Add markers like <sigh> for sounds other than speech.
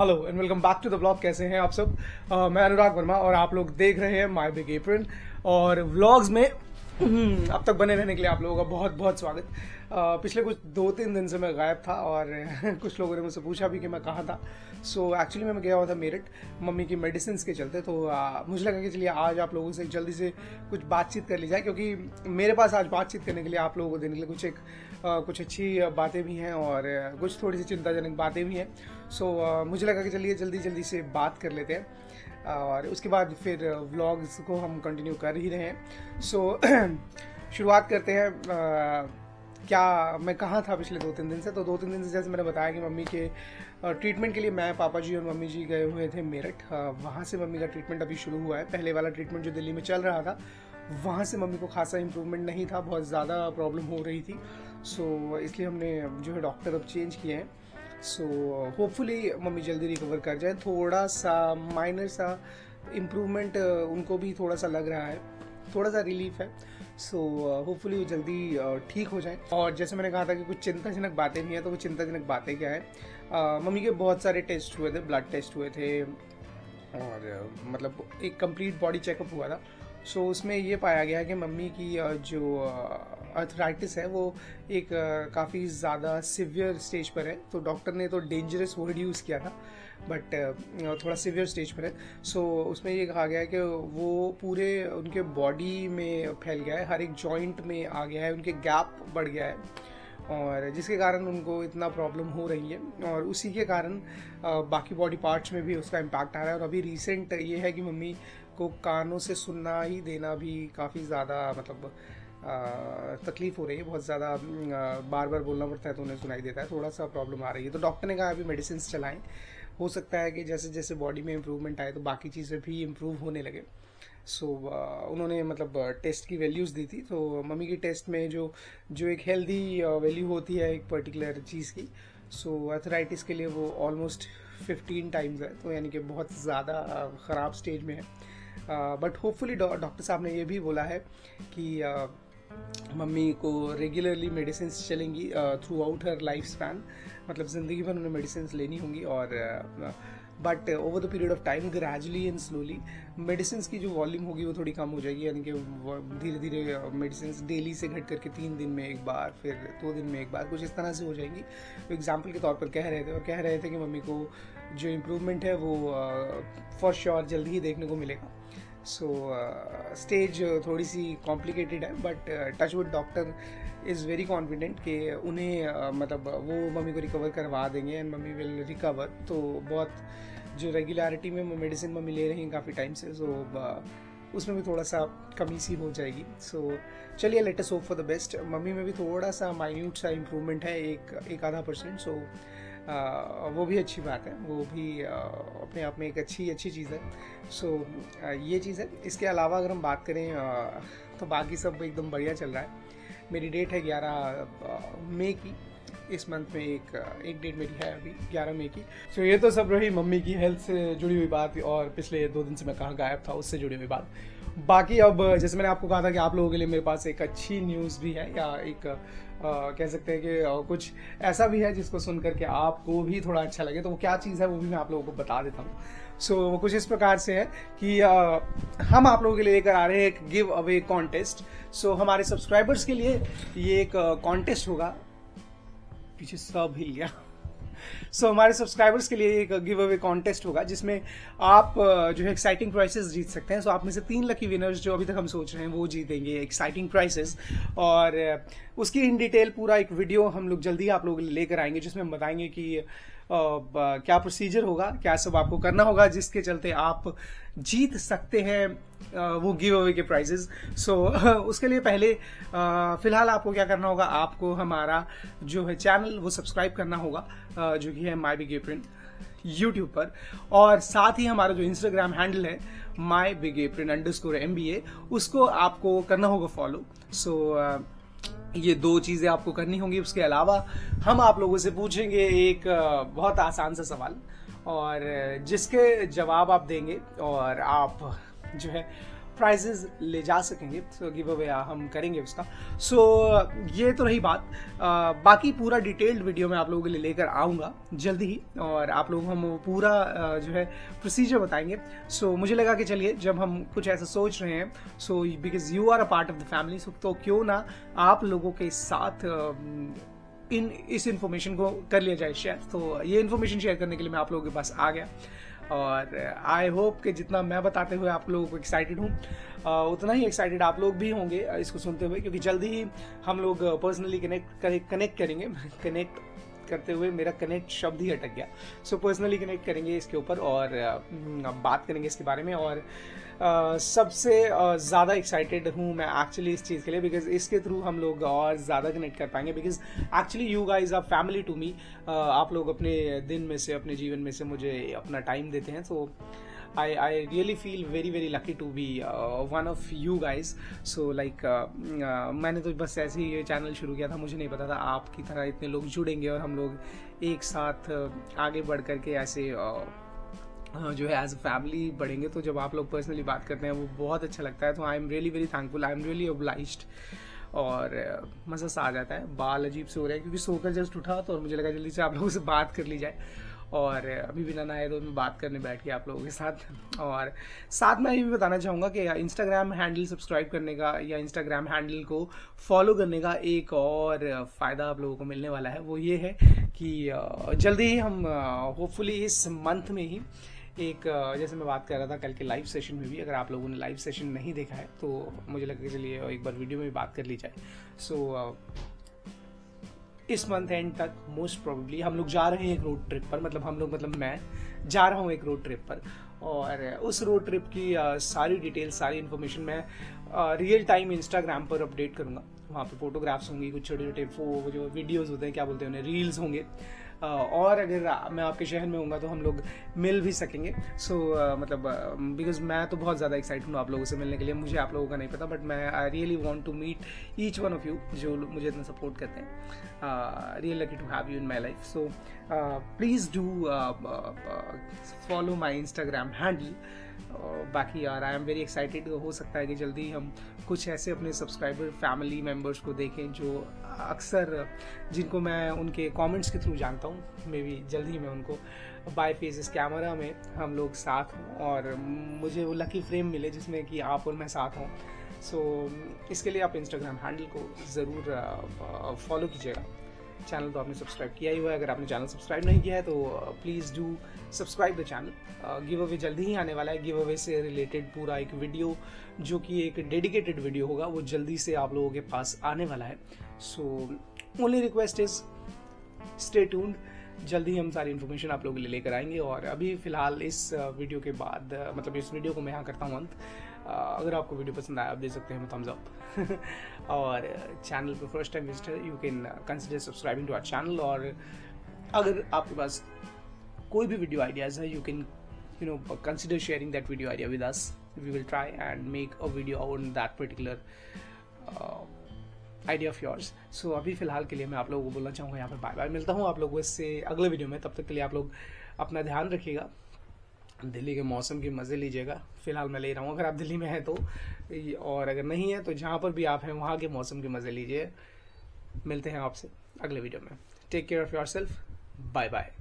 Hello and welcome back to the blog कैसे हैं आप सब? uh, मैं अनुराग वर्मा और आप लोग देख रहे हैं माय बिग एप्रन और व्लॉग्स में हम्म, अब तक बने रहने के लिए आप लोगों का बहुत बहुत स्वागत। uh, पिछले कुछ दो तीन दिन से मैं गायब था और <laughs> कुछ लोगों ने मुझसे पूछा भी कि मैं कहाँ था। सो so, एक्चुअली मैं गया हुआ था मेरठ मम्मी की मेडिसिन के चलते। तो uh, मुझे लगा कि चलिए आज आप लोगों से जल्दी से कुछ बातचीत कर ली जाए क्योंकि मेरे पास आज बातचीत करने के लिए आप लोगों को देने के लिए कुछ एक कुछ अच्छी बातें भी हैं और कुछ थोड़ी सी चिंताजनक बातें भी हैं। सो मुझे लगा कि चलिए जल्दी जल्दी से बात कर लेते हैं। और उसके बाद फिर व्लॉग्स को हम कंटिन्यू कर ही रहे हैं। सो <clears throat> शुरुआत करते हैं। क्या मैं कहाँ था पिछले दो तीन दिन से? तो दो तीन दिन से जैसे मैंने बताया कि मम्मी के ट्रीटमेंट के लिए मैं, पापा जी और मम्मी जी गए हुए थे मेरठ। वहाँ से मम्मी का ट्रीटमेंट अभी शुरू हुआ है। पहले वाला ट्रीटमेंट जो दिल्ली में चल रहा था वहाँ से मम्मी को खासा इम्प्रूवमेंट नहीं था बहुत ज़्यादा प्रॉब्लम हो रही थी। सो so, इसलिए हमने जो है डॉक्टर अब चेंज किए हैं। सो होपफुली मम्मी जल्दी रिकवर कर जाए। थोड़ा सा माइनर सा इम्प्रूवमेंट उनको भी थोड़ा सा लग रहा है। थोड़ा सा रिलीफ है। सो होपफुली वो जल्दी ठीक हो जाए। और जैसे मैंने कहा था कि कुछ चिंताजनक बातें भी हैं तो वो चिंताजनक बातें क्या है? Uh, मम्मी के बहुत सारे टेस्ट हुए थे ब्लड टेस्ट हुए थे। और uh, मतलब एक कंप्लीट बॉडी चेकअप हुआ था। सो so, उसमें ये पाया गया कि मम्मी की जो अर्थराइटिस है वो एक काफ़ी ज़्यादा सिवियर स्टेज पर है। तो डॉक्टर ने तो डेंजरस वर्ड यूज़ किया था बट थोड़ा सिवियर स्टेज पर है। सो so, उसमें ये कहा गया है कि वो पूरे उनके बॉडी में फैल गया है हर एक जॉइंट में आ गया है उनके गैप बढ़ गया है। और जिसके कारण उनको इतना प्रॉब्लम हो रही है और उसी के कारण बाकी बॉडी पार्ट्स में भी उसका इम्पैक्ट आ रहा है। और अभी रिसेंट ये है कि मम्मी को कानों से सुनना ही देना भी काफ़ी ज़्यादा मतलब तकलीफ़ हो रही है। बहुत ज़्यादा बार बार बोलना पड़ता है तो उन्हें सुनाई देता है। थोड़ा सा प्रॉब्लम आ रही है। तो डॉक्टर ने कहा अभी मेडिसिन चलाएँ। हो सकता है कि जैसे जैसे बॉडी में इम्प्रूवमेंट आए तो बाकी चीज़ें भी इम्प्रूव होने लगे। सो so, uh, उन्होंने मतलब टेस्ट की वैल्यूज़ दी थी। तो मम्मी की टेस्ट में जो जो एक हेल्दी वैल्यू होती है एक पर्टिकुलर चीज़ की सो so, अथराइटिस के लिए वो ऑलमोस्ट 15 टाइम्स है। तो यानी कि बहुत ज़्यादा ख़राब स्टेज में है। बट होपफुली डॉक्टर साहब ने ये भी बोला है कि uh, मम्मी को रेगुलरली मेडिसिन चलेंगी थ्रू आउट हर लाइफ स्पैन मतलब ज़िंदगी भर उन्हें मेडिसिन लेनी होंगी और but over the period of time gradually and slowly medicine की जो वॉल्यूम होगी वो थोड़ी कम हो जाएगी यानी कि धीरे धीरे मेडिसिन डेली से घट करके तीन दिन में एक बार फिर दो दिन में एक बार कुछ इस तरह से हो जाएँगी। तो एग्ज़ाम्पल के तौर पर कह रहे थे और कह रहे थे कि मम्मी को जो इम्प्रूवमेंट है वो फॉर uh, श्योर जल्दी ही देखने को मिलेगा। सो स्टेज uh, थोड़ी सी कॉम्प्लिकेटेड है but touch wood doctor is very confident कि उन्हें uh, मतलब वो मम्मी को रिकवर करवा देंगे एंड मम्मी विल रिकवर तो बहुत जो रेगुलरिटी में मेडिसिन मम्मी ले रही हैं काफ़ी टाइम से सो so, उसमें भी थोड़ा सा कमी सी हो जाएगी. सो so, चलिए let's just hope for the best mummy में भी थोड़ा सा माइन्यूट सा इम्प्रूवमेंट है एक एक आधा परसेंट सो वो भी अच्छी बात है। वो भी अपने आप में एक अच्छी अच्छी चीज़ है। सो ये चीज़ है। इसके अलावा अगर हम बात करें तो बाकी सब एकदम बढ़िया चल रहा है। मेरी डेट है ग्यारह मई की। इस मंथ में एक एक डेट मेरी है अभी ग्यारह मई की। सो so, ये तो सब रही मम्मी की हेल्थ से जुड़ी हुई बात और पिछले दो दिन से मैं कहाँ गायब था उससे जुड़ी हुई बात। बाकी अब जैसे मैंने आपको कहा था कि आप लोगों के लिए मेरे पास एक अच्छी न्यूज़ भी है या एक आ, कह सकते हैं कि कुछ ऐसा भी है जिसको सुन करके आपको भी थोड़ा अच्छा लगे। तो वो क्या चीज़ है वो भी मैं आप लोगों को बता देता हूँ। सो so, वो कुछ इस प्रकार से है कि आ, हम आप लोगों के लिए लेकर आ रहे हैं एक गिव अवे कॉन्टेस्ट सो हमारे सब्सक्राइबर्स के लिए ये एक कॉन्टेस्ट होगा। पीछे सब हिल गया सो so, हमारे सब्सक्राइबर्स के लिए एक गिव अवे कॉन्टेस्ट होगा जिसमें आप जो है एक्साइटिंग प्राइसेस जीत सकते हैं। सो so, आप में से तीन लकी विनर्स जो अभी तक हम सोच रहे हैं वो जीतेंगे एक्साइटिंग प्राइसेस और उसकी इन डिटेल पूरा एक वीडियो हम लोग जल्दी आप लोग लेकर आएँगे जिसमें हम बताएँगे कि क्या प्रोसीजर होगा? क्या सब आपको करना होगा? जिसके चलते आप जीत सकते हैं वो गिव अवे के प्राइजेस सो <laughs> उसके लिए पहले फ़िलहाल आपको क्या करना होगा? आपको हमारा जो है चैनल वो सब्सक्राइब करना होगा जो कि है माई बिग एप्रिन यूट्यूब पर. और साथ ही हमारा जो इंस्टाग्राम हैंडल है my big apron underscore M B A उसको आपको करना होगा फॉलो सो so, ये दो चीज़ें आपको करनी होंगी। उसके अलावा हम आप लोगों से पूछेंगे एक बहुत आसान सा सवाल। और जिसके जवाब आप देंगे और आप जो है प्राइजेज ले जा सकेंगे। सो गिव अवे हम करेंगे उसका। सो so, ये तो रही बात। आ, बाकी पूरा डिटेल्ड वीडियो मैं आप लोगों के लिए लेकर आऊँगा जल्दी ही और आप लोग हम पूरा जो है प्रोसीजर बताएँगे। सो so, मुझे लगा कि चलिए जब हम कुछ ऐसा सोच रहे हैं so because you are a part of the family so तो क्यों ना आप लोगों के साथ आ, इन इस इन्फॉर्मेशन को कर लिया जाए शेयर तो ये इन्फॉर्मेशन शेयर करने के लिए मैं आप लोगों के पास आ गया। और आई होप कि जितना मैं बताते हुए आप लोगों को एक्साइटेड हूँ उतना ही एक्साइटेड आप लोग भी होंगे इसको सुनते हुए, क्योंकि जल्दी ही हम लोग पर्सनली कनेक्ट कनेक्ट करेंगे <laughs> कनेक्ट करते हुए मेरा कनेक्ट शब्द ही अटक गया। सो पर्सनली कनेक्ट करेंगे इसके ऊपर और बात करेंगे इसके बारे में और सबसे ज़्यादा एक्साइटेड हूँ मैं एक्चुअली इस चीज़ के लिए बिकॉज़ इसके थ्रू हम लोग और ज़्यादा कनेक्ट कर पाएँगे because actually you guys are family to me आप लोग अपने दिन में से, अपने जीवन में से मुझे अपना टाइम देते हैं तो I, I really feel very very lucky to be uh, one of you guys. So like uh, uh, मैंने तो बस ऐसे ही ये चैनल शुरू किया था मुझे नहीं पता था आपकी तरह इतने लोग जुड़ेंगे और हम लोग एक साथ आगे बढ़ करके ऐसे जो है एज अ फैमिली बढ़ेंगे। तो जब आप लोग पर्सनली बात करते हैं वो बहुत अच्छा लगता है। तो I am really very thankful I am really obliged और मज़ा सा आ जाता है। बाल अजीब से हो रहे हैं क्योंकि सोकर जस्ट उठा तो और मुझे लगा जल्दी से आप लोगों से बात कर ली जाए। और अभी भी ना आए तो मैं बात करने बैठ गया आप लोगों के साथ। और साथ में ये भी बताना चाहूँगा कि इंस्टाग्राम हैंडल सब्सक्राइब करने का या इंस्टाग्राम हैंडल को फॉलो करने का एक और फ़ायदा आप लोगों को मिलने वाला है वो ये है कि जल्दी ही हम होपफुली इस मंथ में ही एक जैसे मैं बात कर रहा था कल के लाइव सेशन में भी अगर आप लोगों ने लाइव सेशन नहीं देखा है तो मुझे लगा कि चलिए एक बार वीडियो में बात कर ली जाए। सो so, इस मंथ एंड तक मोस्ट प्रोबेबली हम लोग जा रहे हैं एक रोड ट्रिप पर मतलब हम लोग मतलब मैं जा रहा हूँ एक रोड ट्रिप पर। और उस रोड ट्रिप की सारी डिटेल सारी इन्फॉर्मेशन मैं रियल टाइम इंस्टाग्राम पर अपडेट करूँगा। वहाँ पे फोटोग्राफ्स होंगी, कुछ छोटे छोटे वो, जो वीडियोज़ होते हैं, क्या बोलते हैं उन्हें रील्स होंगे। और अगर मैं आपके शहर में हूँगा तो हम लोग मिल भी सकेंगे। सो so, मतलब बिकॉज़ मैं तो बहुत ज़्यादा एक्साइटेड हूँ आप लोगों से मिलने के लिए। मुझे आप लोगों का नहीं पता बट मैं I really want to meet each one of you जो मुझे इतना सपोर्ट करते हैं। Real lucky to have you in my life so please do follow my Instagram handle बाकी यार आई एम वेरी एक्साइटेड हो सकता है कि जल्दी हम कुछ ऐसे अपने सब्सक्राइबर फैमिली मेंबर्स को देखें जो अक्सर जिनको मैं उनके कमेंट्स के थ्रू जानता हूँ। मे बी जल्दी मैं उनको बाय फेस कैमरा में हम लोग साथ हों और मुझे वो लकी फ्रेम मिले जिसमें कि आप और मैं साथ हों। सो so, इसके लिए आप इंस्टाग्राम हैंडल को ज़रूर फॉलो कीजिएगा। चैनल तो आपने सब्सक्राइब किया ही हुआ है। अगर आपने चैनल सब्सक्राइब नहीं किया है तो please do subscribe the channel give away जल्दी ही आने वाला है। गिव अवे से रिलेटेड पूरा एक वीडियो जो कि एक डेडिकेटेड वीडियो होगा, वो जल्दी से आप लोगों के पास आने वाला है। So only request is stay tuned जल्दी हम सारी इन्फॉर्मेशन आप लोगों के लिए लेकर आएँगे। और अभी फ़िलहाल इस वीडियो के बाद मतलब इस वीडियो को मैं यहाँ करता हूँ अंत। अगर आपको वीडियो पसंद आया, आप दे सकते हैं थम्स अप। <laughs> और चैनल पर first time visitor you can consider subscribing to our channel और अगर आपके पास कोई भी वीडियो आइडियाज़ है you can you know consider sharing that video idea with us we will try and make a video on that particular idea of yours so अभी फ़िलहाल के लिए मैं आप लोगों को बोलना चाहूँगा, यहाँ पर बाय बाय मिलता हूँ आप लोगों से अगले वीडियो में। तब तक के लिए आप लोग अपना ध्यान रखिएगा। दिल्ली के मौसम के मज़े लीजिएगा। फ़िलहाल मैं ले रहा हूँ, अगर आप दिल्ली में हैं तो। और अगर नहीं है तो जहाँ पर भी आप हैं, वहाँ के मौसम के मज़े लीजिए। मिलते हैं आपसे अगले वीडियो में। Take care of yourself bye bye